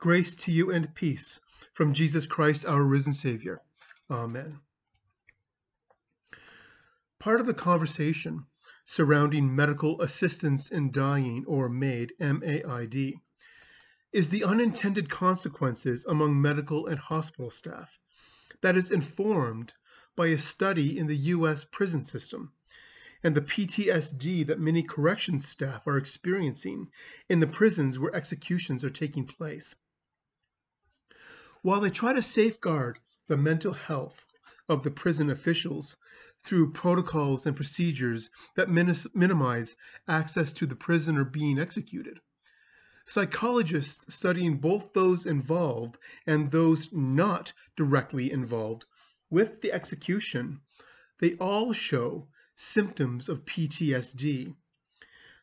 Grace to you and peace from Jesus Christ, our risen Savior. Amen. Part of the conversation surrounding medical assistance in dying, or MAID, M-A-I-D, is the unintended consequences among medical and hospital staff that is informed by a study in the U.S. prison system and the PTSD that many corrections staff are experiencing in the prisons where executions are taking place. While they try to safeguard the mental health of the prison officials through protocols and procedures that minimize access to the prisoner being executed, psychologists studying both those involved and those not directly involved with the execution, they all show symptoms of PTSD.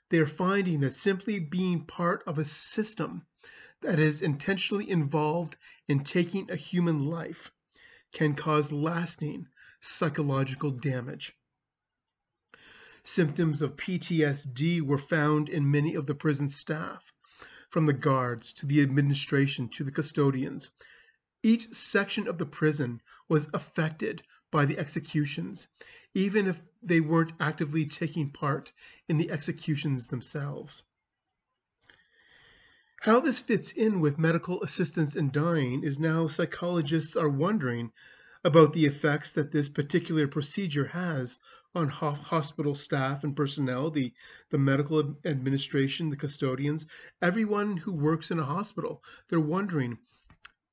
They are finding that simply being part of a system that is intentionally involved in taking a human life can cause lasting psychological damage. Symptoms of PTSD were found in many of the prison staff, from the guards to the administration to the custodians. Each section of the prison was affected by the executions, even if they weren't actively taking part in the executions themselves. How this fits in with medical assistance in dying is now psychologists are wondering about the effects that this particular procedure has on ho hospital staff and personnel, the, the medical administration, the custodians, everyone who works in a hospital. They're wondering,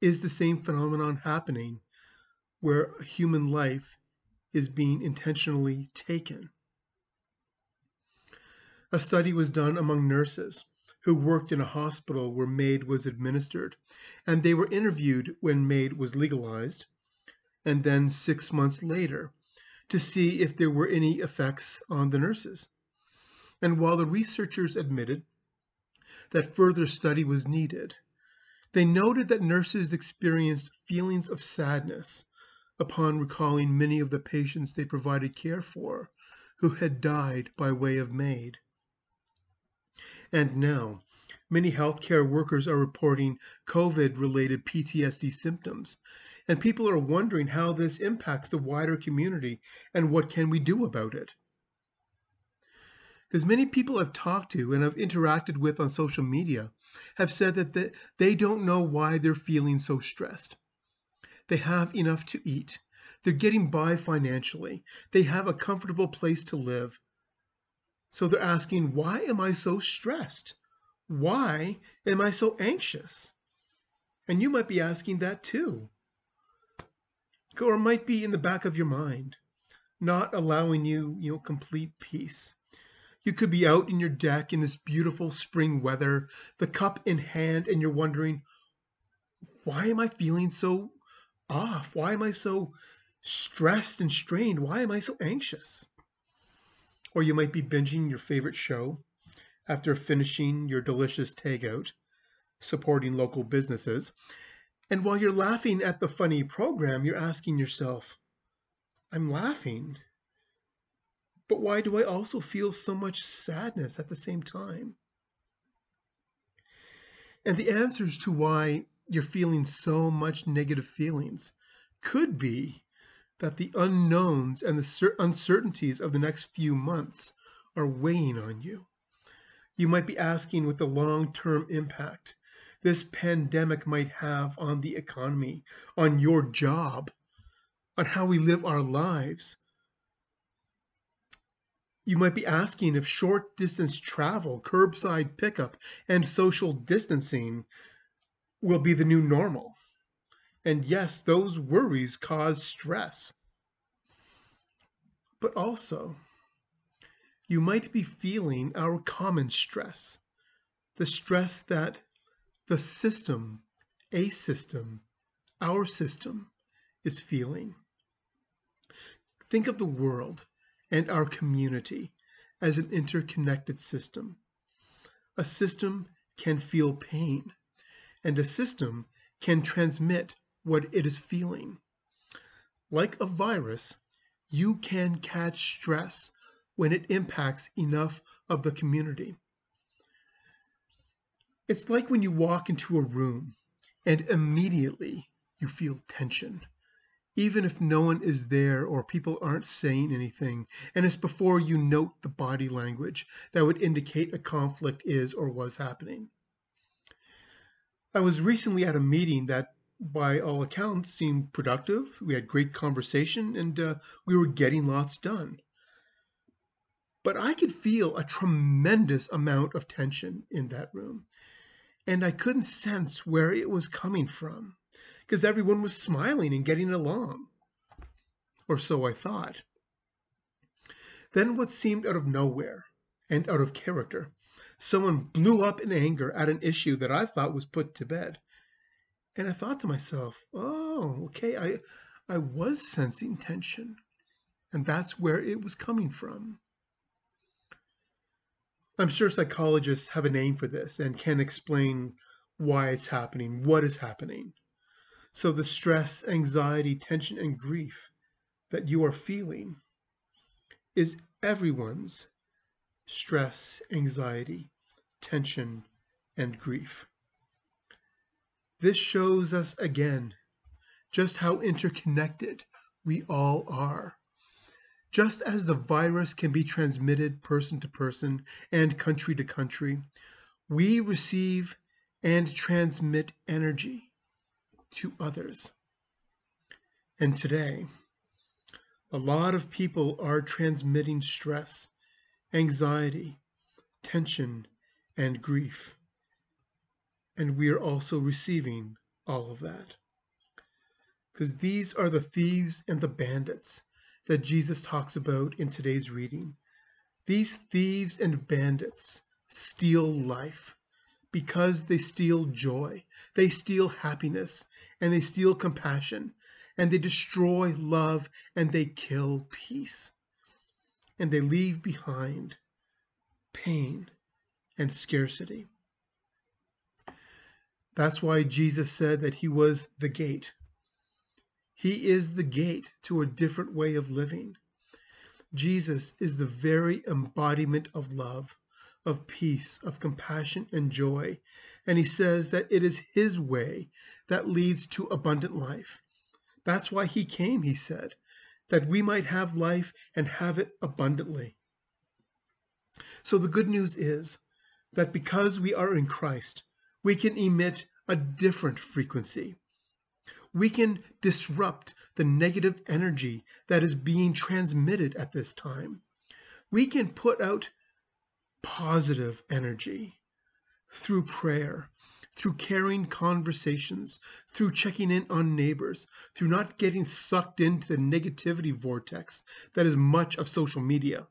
is the same phenomenon happening where human life is being intentionally taken? A study was done among nurses who worked in a hospital where MAID was administered, and they were interviewed when MAID was legalized, and then six months later to see if there were any effects on the nurses. And while the researchers admitted that further study was needed, they noted that nurses experienced feelings of sadness upon recalling many of the patients they provided care for who had died by way of MAID. And now, many healthcare workers are reporting COVID related PTSD symptoms. And people are wondering how this impacts the wider community and what can we do about it. Because many people I've talked to and have interacted with on social media have said that they don't know why they're feeling so stressed. They have enough to eat. They're getting by financially. They have a comfortable place to live. So they're asking, why am I so stressed? Why am I so anxious? And you might be asking that too. Or might be in the back of your mind, not allowing you, you know, complete peace. You could be out in your deck in this beautiful spring weather, the cup in hand, and you're wondering, why am I feeling so off? Why am I so stressed and strained? Why am I so anxious? Or you might be binging your favorite show after finishing your delicious takeout, supporting local businesses. And while you're laughing at the funny program, you're asking yourself, I'm laughing, but why do I also feel so much sadness at the same time? And the answers to why you're feeling so much negative feelings could be that the unknowns and the uncertainties of the next few months are weighing on you. You might be asking what the long-term impact this pandemic might have on the economy, on your job, on how we live our lives. You might be asking if short distance travel, curbside pickup, and social distancing will be the new normal. And yes, those worries cause stress. But also, you might be feeling our common stress, the stress that the system, a system, our system is feeling. Think of the world and our community as an interconnected system. A system can feel pain, and a system can transmit what it is feeling. Like a virus, you can catch stress when it impacts enough of the community. It's like when you walk into a room and immediately you feel tension even if no one is there or people aren't saying anything, and it's before you note the body language that would indicate a conflict is or was happening. I was recently at a meeting that, by all accounts, seemed productive. We had great conversation and uh, we were getting lots done. But I could feel a tremendous amount of tension in that room, and I couldn't sense where it was coming from because everyone was smiling and getting along. Or so I thought. Then what seemed out of nowhere and out of character, someone blew up in anger at an issue that I thought was put to bed. And I thought to myself, oh, okay, I, I was sensing tension. And that's where it was coming from. I'm sure psychologists have a name for this and can explain why it's happening, what is happening. So the stress, anxiety, tension, and grief that you are feeling is everyone's stress, anxiety, tension, and grief. This shows us again just how interconnected we all are. Just as the virus can be transmitted person to person and country to country, we receive and transmit energy to others. And today, a lot of people are transmitting stress, anxiety, tension, and grief. And we are also receiving all of that. Because these are the thieves and the bandits that Jesus talks about in today's reading. These thieves and bandits steal life because they steal joy, they steal happiness, and they steal compassion, and they destroy love, and they kill peace. And they leave behind pain and scarcity. That's why Jesus said that he was the gate. He is the gate to a different way of living. Jesus is the very embodiment of love of peace, of compassion, and joy. And he says that it is his way that leads to abundant life. That's why he came, he said, that we might have life and have it abundantly. So the good news is that because we are in Christ, we can emit a different frequency. We can disrupt the negative energy that is being transmitted at this time. We can put out positive energy through prayer, through caring conversations, through checking in on neighbors, through not getting sucked into the negativity vortex that is much of social media,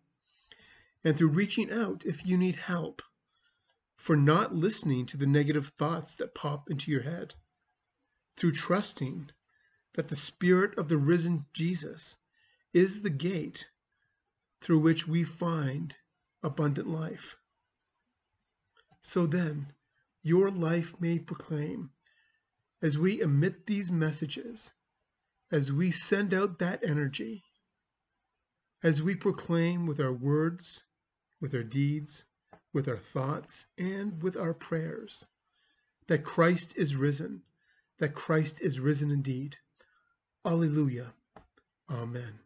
and through reaching out if you need help, for not listening to the negative thoughts that pop into your head, through trusting that the Spirit of the risen Jesus is the gate through which we find abundant life. So then, your life may proclaim, as we emit these messages, as we send out that energy, as we proclaim with our words, with our deeds, with our thoughts, and with our prayers, that Christ is risen, that Christ is risen indeed. Alleluia. Amen.